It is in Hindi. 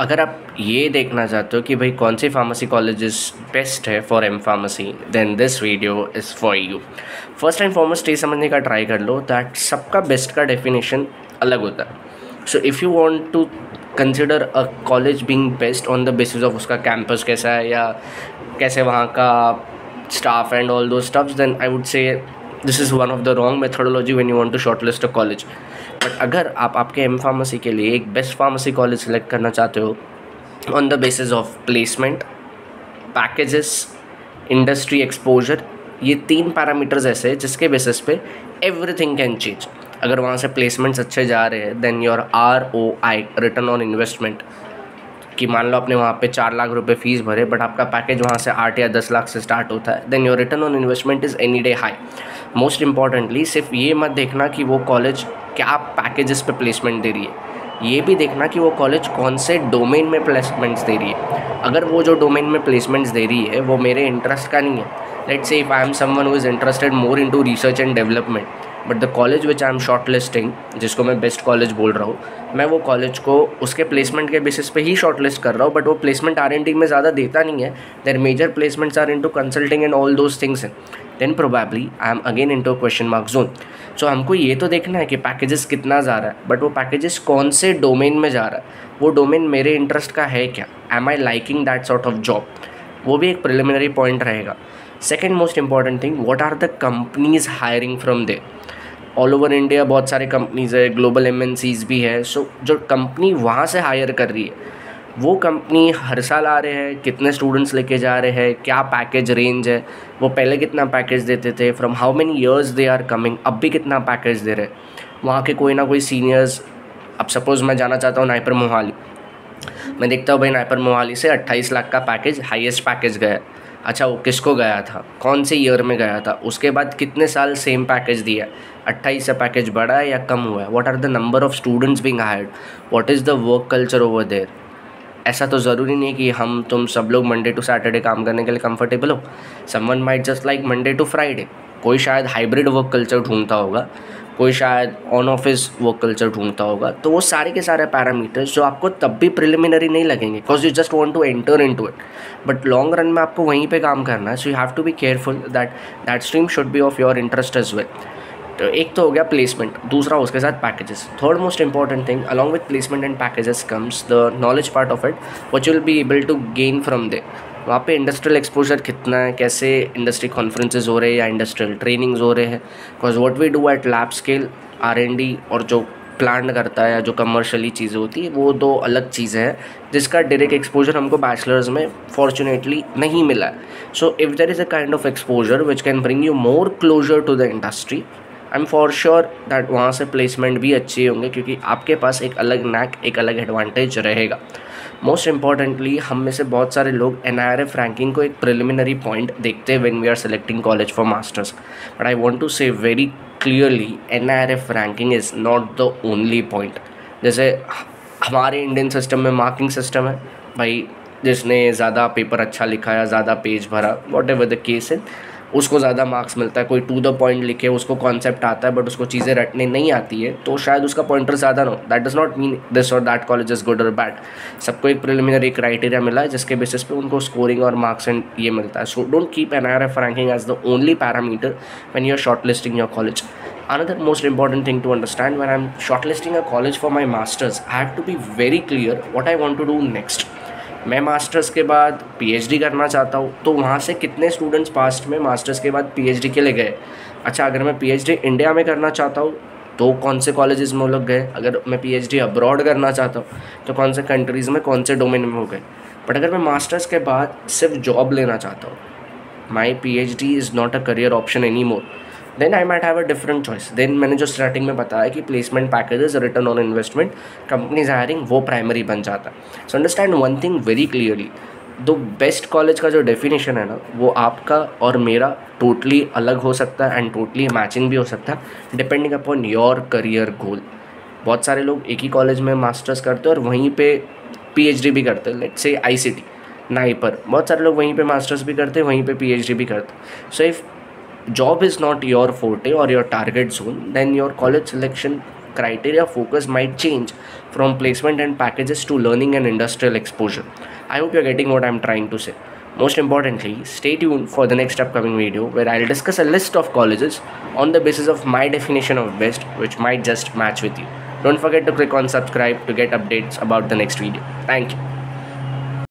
अगर आप ये देखना चाहते हो कि भाई कौन सी फार्मेसी कॉलेजेस बेस्ट है for M pharmacy then this video is for you first and foremost ये समझने का ट्राई कर लो दैट सबका बेस्ट का डेफिनेशन अलग होता है। So if you want to consider a college being best on the basis of उसका कैंपस कैसा है या कैसे वहाँ का staff and all those stuffs then I would say this is one of the wrong methodology when you want to shortlist a college but अगर आप आपके एम फार्मेसी के लिए एक बेस्ट फार्मेसी कॉलेज सेलेक्ट करना चाहते हो on the basis of placement packages industry exposure ये तीन पैरामीटर्स ऐसे हैं जिसके बेसिस पे एवरीथिंग कैन चेंज अगर वहाँ से प्लेसमेंट्स अच्छे जा रहे हैं then your R O I return on investment कि मान लो आपने वहाँ पे चार लाख रुपए फ़ीस भरे बट आपका पैकेज वहाँ से आठ या दस लाख से स्टार्ट होता है then your return on investment is any day high most importantly सिर्फ़ ये मत देखना कि वो कॉलेज क्या पैकेजेस पे प्लेसमेंट दे रही है। ये भी देखना कि वो कॉलेज कौन से डोमेन में प्लेसमेंट्स दे रही है। अगर वो जो डोमेन में प्लेसमेंट्स दे रही है, वो मेरे इंटरेस्ट का नहीं है। Let's say if I am someone who is interested more into research and development but the college which I am shortlisting जिसको मैं बेस्ट कॉलेज बोल रहा हूँ, मैं वो कॉलेज को उसके प्लेसमेंट के बेसिस पे ही शॉर्ट लिस्ट कर रहा हूँ बट वो प्लेसमेंट आर एन डी में ज़्यादा देता नहीं है। There major placements are into consulting and all those things हैं। Then probably I am again into question mark zone so हमको ये तो देखना है कि पैकेजेस कितना जा रहा है बट वो पैकेजेस कौन से डोमेन में जा रहा है? वो डोमेन मेरे इंटरेस्ट का है क्या? Am I liking that sort of job वो भी एक प्रिलिमिनरी पॉइंट रहेगा। Second most important thing what are the companies hiring from they all over India बहुत सारे कंपनीज़ है ग्लोबल एम भी है। सो so, जो कंपनी वहाँ से हायर कर रही है वो कंपनी हर साल आ रहे हैं कितने स्टूडेंट्स लेके जा रहे हैं क्या पैकेज रेंज है वो पहले कितना पैकेज देते थे from how many years they are coming अब भी कितना पैकेज दे रहे हैं। वहाँ के कोई ना कोई सीनियर्स अब सपोज़ मैं जाना चाहता हूँ नाइपर मोहाली। मैं देखता हूँ भाई नाइपर मोहाली से अट्ठाईस लाख का पैकेज हाईएस्ट पैकेज गया अच्छा वो किसको गया था? कौन से ईयर में गया था? उसके बाद कितने साल सेम पैकेज दिया अट्ठाईस से पैकेज बढ़ा है या कम हुआ है? What are the number of students being hired what is the work culture over there ऐसा तो ज़रूरी नहीं कि हम, तुम सब लोग मंडे टू सैटरडे काम करने के लिए कंफर्टेबल हो। Someone might just like Monday to Friday कोई शायद हाइब्रिड वर्क कल्चर ढूंढता होगा। कोई शायद ऑन ऑफ़िस वो कल्चर ढूंढता होगा। तो वो सारे के सारे पैरामीटर्स जो आपको तब भी प्रिलिमिनरी नहीं लगेंगे because you just want to enter in to it but long run में आपको वहीं पे काम करना है so you have to be careful that that stream should be of your interest as well तो एक तो हो गया प्लेसमेंट दूसरा उसके साथ packages third most important thing along with placement and packages comes the knowledge part of it which will be able to gain from they वहाँ पे इंडस्ट्रियल एक्सपोजर कितना है? कैसे इंडस्ट्री कॉन्फ्रेंसेज हो रहे हैं या इंडस्ट्रियल ट्रेनिंग्स हो रहे हैं? Because what we do at lab scale R and D और जो प्लान करता है या जो कमर्शली चीज़ें होती है, वो दो अलग चीज़ें हैं, जिसका डायरेक्ट एक्सपोजर हमको बैचलर्स में फॉर्चुनेटली नहीं मिला है। So if there is a kind of exposure which can bring you more closer to the industry I am for sure that वहाँ से प्लेसमेंट भी अच्छे होंगे, क्योंकि आपके पास एक अलग नैक एक अलग एडवांटेज रहेगा। मोस्ट इंपॉर्टेंटली हम में से बहुत सारे लोग N I R F ranking को एक प्रिलिमिनरी पॉइंट देखते हैं when we are selecting college for masters but I want to say very clearly N I R F ranking is not the only point जैसे हमारे इंडियन सिस्टम में मार्किंग सिस्टम है। भाई, जिसने ज़्यादा पेपर अच्छा लिखा या ज़्यादा पेज भरा वॉट एवर द केस है उसको ज़्यादा मार्क्स मिलता है कोई टू द पॉइंट लिखे उसको कॉन्सेप्ट आता है बट उसको चीज़ें रटने नहीं आती है तो शायद उसका पॉइंटर ज़्यादा no that does not mean this और दैट कॉलेज इज़ गुड और बैड सबको एक प्रिलिमिनरी क्राइटेरिया मिला है जिसके बेसिस पे उनको स्कोरिंग और मार्क्स एंड ये मिलता है। So don't keep N R F ranking as the only parameter when you are shortlisting your college another most important thing to understand when I'm shortlisting a college for my masters, I have to be very clear what I want to do next. मैं मास्टर्स के बाद पीएचडी करना चाहता हूँ तो वहाँ से कितने स्टूडेंट्स पास्ट में मास्टर्स के बाद पीएचडी के लिए गए? अच्छा अगर मैं पीएचडी इंडिया में करना चाहता हूँ तो कौन से कॉलेजेस में लोग गए? अगर मैं पीएचडी अब्रॉड करना चाहता हूँ तो कौन से कंट्रीज़ में, कौन से डोमेन में हो गए? बट अगर मैं मास्टर्स के बाद सिर्फ़ जॉब लेना चाहता हूँ my P H D is not a career option anymore then I might have a different choice then मैंने जो स्टार्टिंग में बताया कि placement packages return on investment companies hiring वो प्राइमरी बन जाता। है so understand one thing very clearly दो बेस्ट कॉलेज का जो डेफिनेशन है ना, वो आपका और मेरा टोटली अलग हो सकता है एंड टोटली मैचिंग भी हो सकता है depending upon your career goal बहुत सारे लोग एक ही कॉलेज में मास्टर्स करते हैं और वहीं पे पीएचडी भी करते हैं लेट्स से आईसीटी नाइपर बहुत सारे लोग वहीं पे मास्टर्स भी करते हैं, वहीं पे पीएचडी भी करते हैं. So if job is not your forte or your target zone then your college selection criteria focus might change from placement and packages to learning and industrial exposure. I hope you're getting what I'm trying to say. Most importantly, stay tuned for the next upcoming video where I'll discuss a list of colleges on the basis of my definition of best, which might just match with you. Don't forget to click on subscribe to get updates about the next video. Thank you.